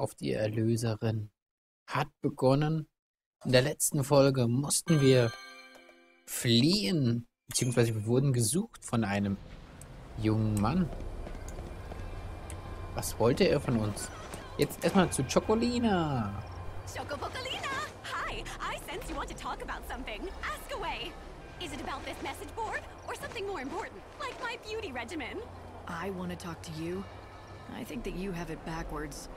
auf die Erlöserin hat begonnen. In der letzten Folge mussten wir fliehen, beziehungsweise wir wurden gesucht von einem jungen Mann. Was wollte er von uns? Jetzt erstmal zu Chocolina. Chocopocolina! Hi, I sense you want to talk about something. Ask away. Is it about this message board or something more important, like my beauty regimen? I want to talk to you. I think that you have it backwards.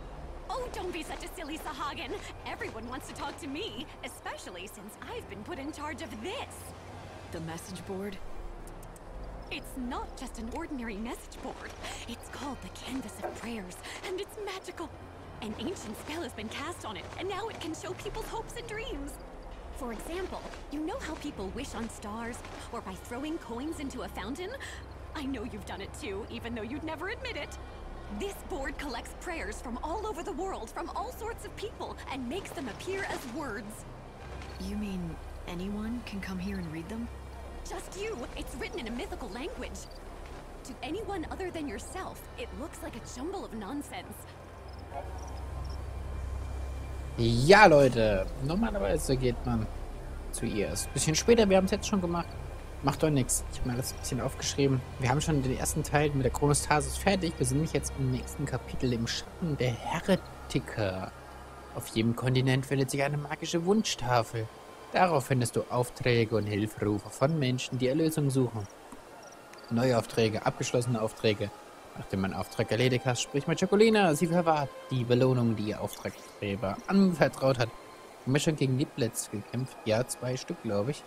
Oh, don't be such a silly Sahagin. Everyone wants to talk to me, especially since I've been put in charge of this. The message board? It's not just an ordinary message board. It's called the Canvas of Prayers, and it's magical. An ancient spell has been cast on it, and now it can show people's hopes and dreams. For example, you know how people wish on stars, or by throwing coins into a fountain? I know you've done it too, even though you'd never admit it. This board collects prayers from all over the world, from all sorts of people, and makes them appear as words. You mean anyone can come here and read them? Just you. It's written in a mythical language. To anyone other than yourself, it looks like a jumble of nonsense. Ja, Leute. Normalerweise geht man zu ihr. Ist ein bisschen später, wir haben es jetzt schon gemacht. Macht doch nichts. Ich habe mir das ein bisschen aufgeschrieben. Wir haben schon den ersten Teil mit der Chronostasis fertig. Wir sind nämlich jetzt im nächsten Kapitel im Schatten der Heretiker. Auf jedem Kontinent findet sich eine magische Wunschtafel. Darauf findest du Aufträge und Hilferufe von Menschen, die Erlösung suchen. Neue Aufträge, abgeschlossene Aufträge. Nachdem man Auftrag erledigt hast, sprich mit Chocolina. Sie verwahrt die Belohnung, die ihr Auftraggeber anvertraut hat. Haben wir schon gegen Niblets gekämpft? Ja, zwei Stück, glaube ich.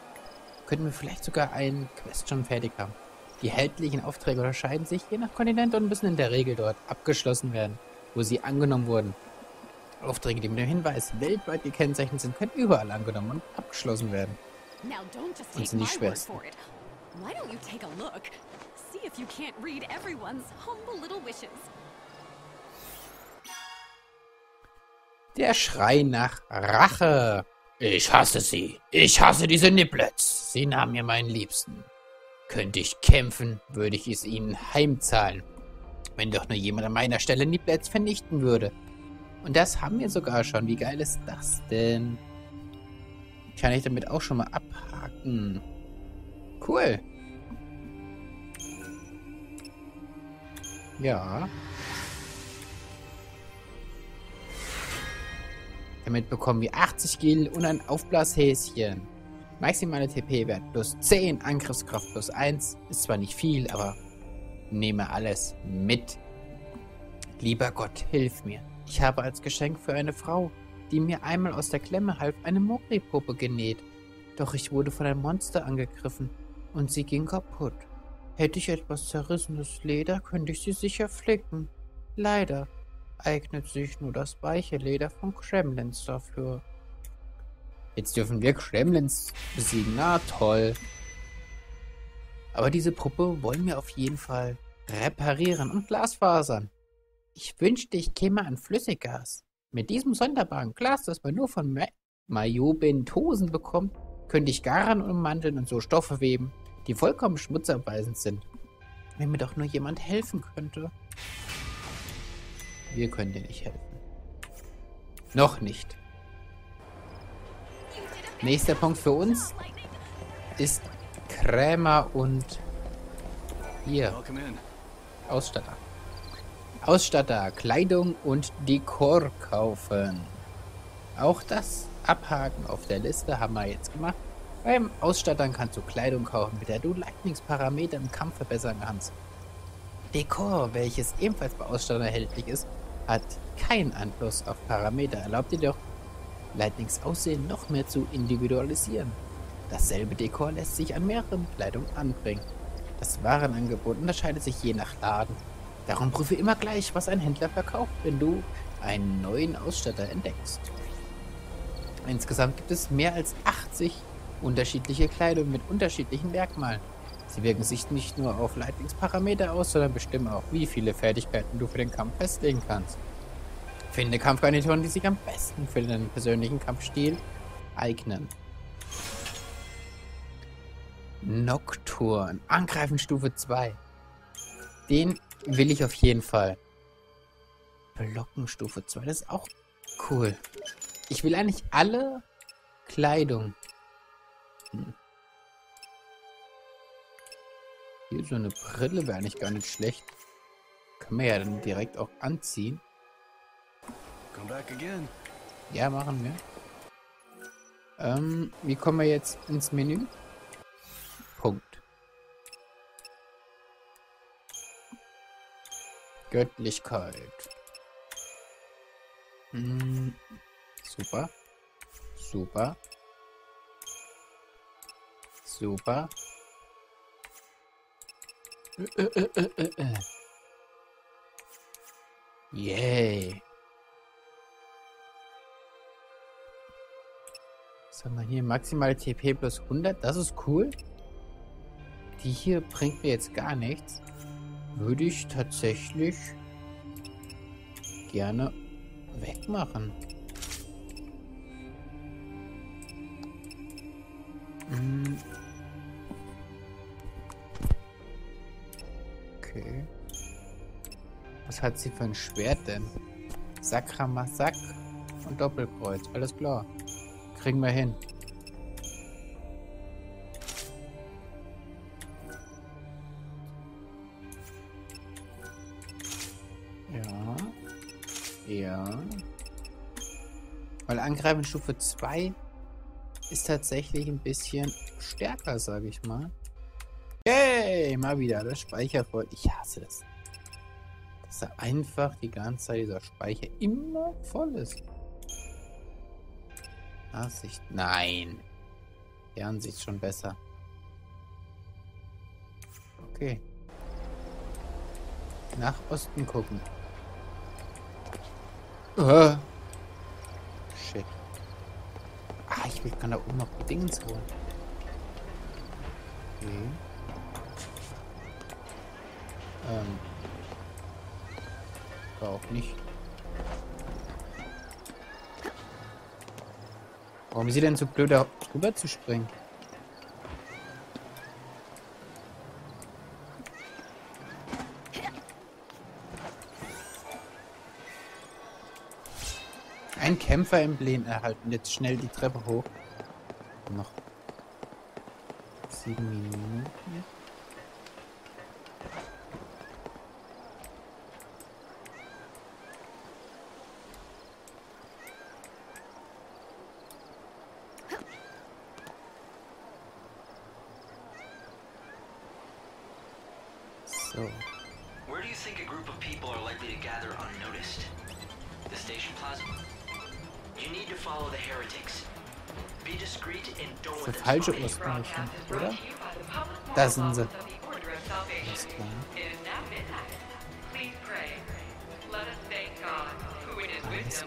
Könnten wir vielleicht sogar einen Quest schon fertig haben. Die erhältlichen Aufträge unterscheiden sich je nach Kontinent und müssen in der Regel dort abgeschlossen werden, wo sie angenommen wurden. Aufträge, die mit dem Hinweis weltweit gekennzeichnet sind, können überall angenommen und abgeschlossen werden. Und sind die schwersten. for it. Why don't you take a look? See if you can't read everyone's humble little wishes. Der Schrei nach Rache. Ich hasse sie. Ich hasse diese Niblets. Sie nahmen mir meinen Liebsten. Könnte ich kämpfen, würde ich es ihnen heimzahlen. Wenn doch nur jemand an meiner Stelle Niblets vernichten würde. Und das haben wir sogar schon. Wie geil ist das denn? Kann ich damit auch schon mal abhaken. Cool. Ja. Damit bekommen wir 80 Gil und ein Aufblaszhäschen. Maximale TP-Wert plus 10, Angriffskraft plus 1. Ist zwar nicht viel, aber nehme alles mit. Lieber Gott, hilf mir. Ich habe als Geschenk für eine Frau, die mir einmal aus der Klemme half, eine Mokri-Puppe genäht. Doch ich wurde von einem Monster angegriffen und sie ging kaputt. Hätte ich etwas zerrissenes Leder, könnte ich sie sicher flicken. Leider eignet sich nur das weiche Leder von Kremlins dafür. Jetzt dürfen wir Kremlins besiegen. Na toll. Aber diese Puppe wollen wir auf jeden Fall reparieren und Glasfasern. Ich wünschte, ich käme an Flüssiggas. Mit diesem sonderbaren Glas, das man nur von Ma Majobentosen bekommt, könnte ich Garn ummanteln und so Stoffe weben, die vollkommen schmutzabweisend sind. Wenn mir doch nur jemand helfen könnte. Wir können dir nicht helfen. Noch nicht. Nächster Punkt für uns ist Krämer und hier. Ausstatter. Ausstatter, Kleidung und Dekor kaufen. Auch das Abhaken auf der Liste haben wir jetzt gemacht. Beim Ausstattern kannst du Kleidung kaufen, mit der du Lightnings-Parameter im Kampf verbessern kannst. Dekor, welches ebenfalls bei Ausstattern erhältlich ist, hat keinen Einfluss auf Parameter, erlaubt dir doch, Lightnings Aussehen noch mehr zu individualisieren. Dasselbe Dekor lässt sich an mehreren Kleidungen anbringen. Das Warenangebot unterscheidet sich je nach Laden. Darum prüfe immer gleich, was ein Händler verkauft, wenn du einen neuen Ausstatter entdeckst. Insgesamt gibt es mehr als 80 unterschiedliche Kleidung mit unterschiedlichen Merkmalen. Sie wirken sich nicht nur auf Lightnings-Parameter aus, sondern bestimmen auch, wie viele Fertigkeiten du für den Kampf festlegen kannst. Finde Kampfgarnituren, die sich am besten für deinen persönlichen Kampfstil eignen. Nocturne. Angreifen Stufe 2. Den will ich auf jeden Fall. Blockenstufe 2, das ist auch cool. Ich will eigentlich alle Kleidung. Hm. Hier so eine Brille wäre eigentlich gar nicht schlecht. Können wir ja dann direkt auch anziehen. Come back again. Ja, machen wir. Ähm, wie kommen wir jetzt ins Menü? Punkt. Göttlichkeit. Hm, super. Super. Super. Äh, äh, äh, äh, äh. Yay. Haben wir hier? Maximale TP plus 100. Das ist cool. Die hier bringt mir jetzt gar nichts. Würde ich tatsächlich gerne wegmachen. Hm. Okay. Was hat sie für ein Schwert denn? Sakramasak und Doppelkreuz. Alles klar. Kriegen wir hin. Ja. Ja. Weil Angreifen Stufe 2 ist tatsächlich ein bisschen stärker, sage ich mal. Yay! Mal wieder das Speicher voll. Ich hasse das. Dass da einfach die ganze Zeit dieser Speicher immer voll ist. Nachsicht. Nein. Die Ansicht schon besser. Okay. Nach Osten gucken. Uh. Shit. Ah, ich will kann da oben noch die Dingens holen. Okay. Ähm. War auch nicht. Warum ist sie denn so blöd, da drüber zu springen? Ein Kämpferemblem erhalten. Jetzt schnell die Treppe hoch. Noch sieben Minuten. So. Where do you think a group of people are likely to gather unnoticed? The station plaza? You need to follow the heretics. Be discreet and don't Das let ist them falsche spot you. Ursprünglichen, oder? Da sind sie. Alles klar. It is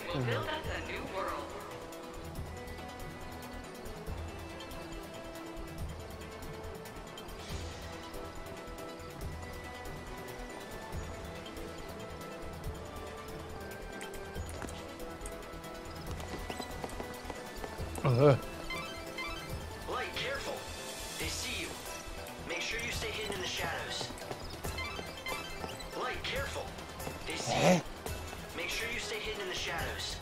the shadows.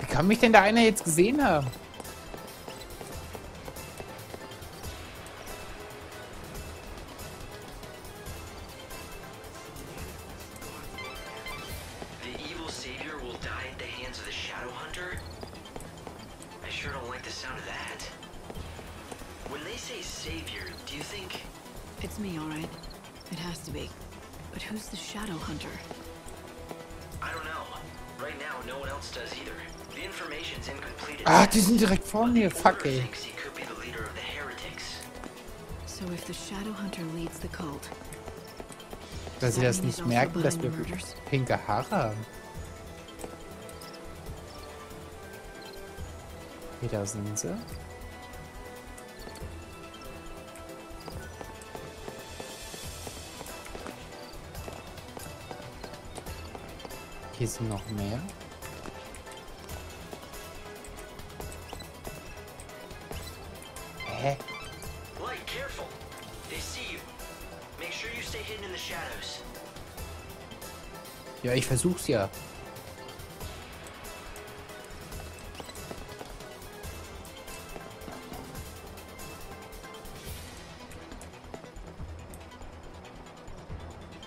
Wie kann mich denn da einer jetzt gesehen haben? Hands of the Shadow Hunter? I sure don't like the sound of that. When they say savior, do you think It's me, alright. It has to be. But who's the Shadow Hunter? I don't know. Right now, no one else does either. The information's incomplete. Ah, die sind direkt vor mir. Fuck, ey. thinks he could be the leader of the heretics. So if the Shadow Hunter leads the cult, Dass sie das nicht merken, dass wir pinke Haare haben. Okay, da sind sie. Hier sind noch mehr. Hä? Light, careful. They see you. Make sure you stay hidden in the shadows. Ja, ich versuch's ja.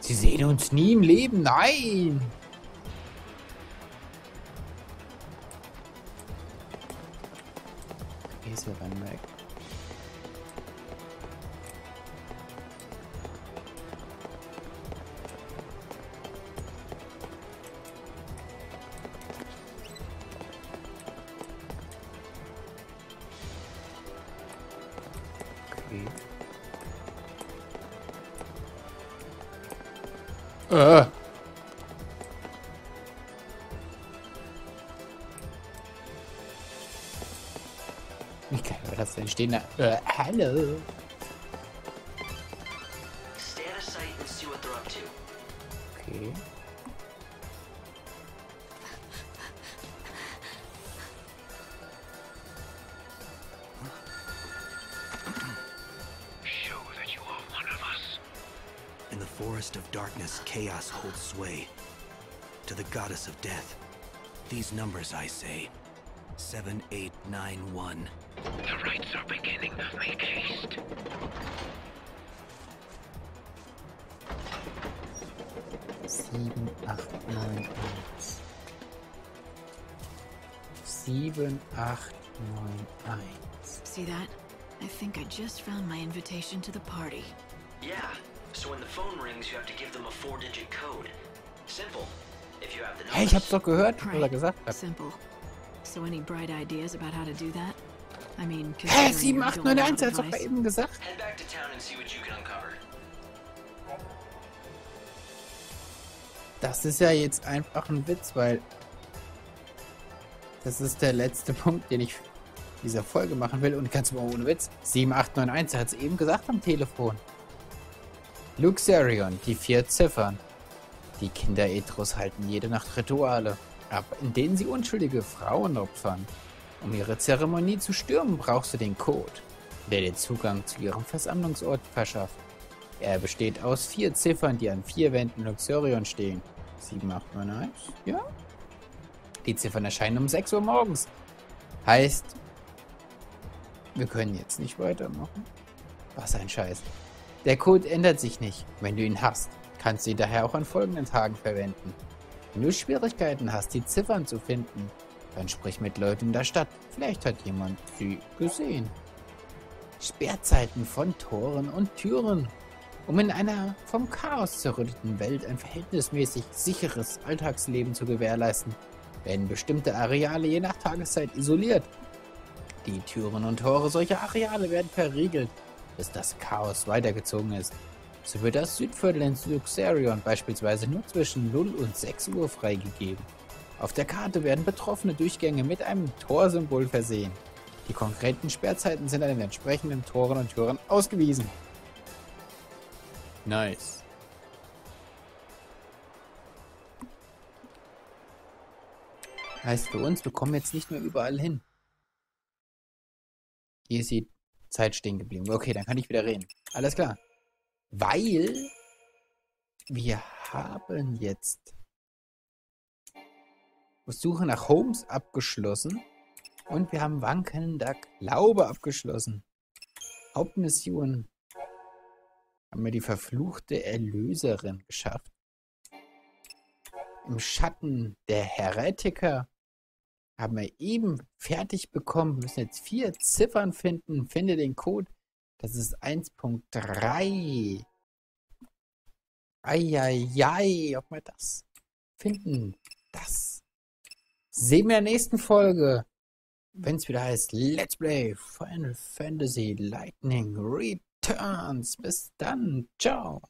Sie sehen uns nie im Leben. Nein! Okay, sie rennen Wie geil war das denn? Stehen da. Äh, hallo. Stay out of sight and see what they're up to. Okay. Show that you are one of us. In the forest of darkness, chaos holds sway. To the goddess of death. These numbers, I say. 7891. The rites are beginning. Make haste. Sieben, acht, neun, eins. Sieben, acht, neun, eins. See that? I think I just found my invitation to the party. Yeah, so when the phone rings, you have to give them a four-digit code. Simple. If you have the Hey, ich hab's numbers. doch gehört, was er Right. gesagt. Simple. So any bright ideas about how to do that? I mean, Hä, considering 7, you're 8, doling 9, out 1, er hat's doch eben gesagt. Head back to town and see what you can uncover. Das ist ja jetzt einfach ein Witz, weil das ist der letzte Punkt, den ich dieser Folge machen will. Und ganz mal ohne Witz. 7891, er hat es eben gesagt am Telefon. Luxarion, die vier Ziffern. Die Kinder Etros halten jede Nacht Rituale, ab, in denen sie unschuldige Frauen opfern. Um ihre Zeremonie zu stürmen, brauchst du den Code, der dir Zugang zu ihrem Versammlungsort verschafft. Er besteht aus vier Ziffern, die an vier Wänden Luxorion stehen. 7891, ja. Die Ziffern erscheinen um 6 Uhr morgens. Heißt, wir können jetzt nicht weitermachen. Was ein Scheiß. Der Code ändert sich nicht. Wenn du ihn hast, kannst du ihn daher auch an folgenden Tagen verwenden. Wenn du Schwierigkeiten hast, die Ziffern zu finden, dann sprich mit Leuten in der Stadt. Vielleicht hat jemand sie gesehen. Sperrzeiten von Toren und Türen. Um in einer vom Chaos zerrütteten Welt ein verhältnismäßig sicheres Alltagsleben zu gewährleisten, werden bestimmte Areale je nach Tageszeit isoliert. Die Türen und Tore solcher Areale werden verriegelt, bis das Chaos weitergezogen ist. So wird das Südviertel in Luxarion beispielsweise nur zwischen 0 und 6 Uhr freigegeben. Auf der Karte werden betroffene Durchgänge mit einem Torsymbol versehen. Die konkreten Sperrzeiten sind an den entsprechenden Toren und Türen ausgewiesen. Nice. Heißt für uns, wir kommen jetzt nicht mehr überall hin. Hier ist die Zeit stehen geblieben. Okay, dann kann ich wieder reden. Alles klar. Weil wir haben jetzt Suche nach Holmes abgeschlossen und wir haben wankelnder Glaube abgeschlossen. Hauptmission haben wir die verfluchte Erlöserin geschafft. Im Schatten der Heretiker haben wir eben fertig bekommen. Wir müssen jetzt vier Ziffern finden. Finde den Code. Das ist 1.3. Eieiei, ob wir das finden. Das sehen wir in der nächsten Folge. Wenn es wieder heißt Let's Play Final Fantasy Lightning Returns. Bis dann. Ciao.